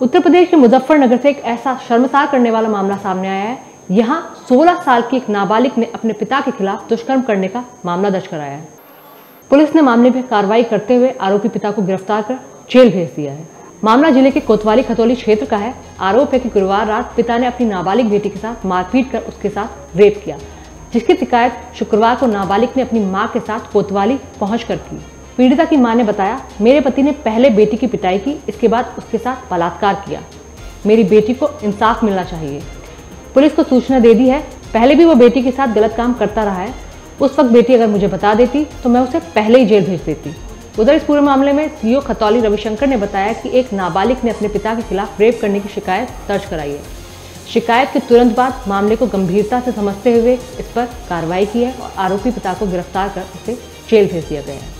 उत्तर प्रदेश के मुजफ्फरनगर से एक ऐसा शर्मसार करने वाला मामला सामने आया है। यहाँ 16 साल की एक नाबालिग ने अपने पिता के खिलाफ दुष्कर्म करने का मामला दर्ज कराया है। पुलिस ने मामले में कार्रवाई करते हुए आरोपी पिता को गिरफ़्तार कर जेल भेज दिया है। मामला ज़िले के कोतवाली खतौली क्षेत्र का है। आरोप है कि गुरुवार रात पिता ने अपनी नाबालिग बेटी के साथ मारपीट कर उसके साथ रेप किया, जिसकी शिकायत शुक्रवार को नाबालिग ने अपनी माँ के साथ कोतवाली पहुँच कर की। पीड़िता की माँ ने बताया, मेरे पति ने पहले बेटी की पिटाई की, इसके बाद उसके साथ बलात्कार किया। मेरी बेटी को इंसाफ मिलना चाहिए। पुलिस को सूचना दे दी है, पहले भी वो बेटी के साथ गलत काम करता रहा है। उस वक्त बेटी अगर मुझे बता देती तो मैं उसे पहले ही जेल भेज देती। उधर इस पूरे मामले में सीओ खतौली रविशंकर ने बताया कि एक नाबालिग ने अपने पिता के खिलाफ रेप करने की शिकायत दर्ज कराई है। शिकायत के तुरंत बाद मामले को गंभीरता से समझते हुए इस पर कार्रवाई की है और आरोपी पिता को गिरफ़्तार कर उसे जेल भेज दिया गया है।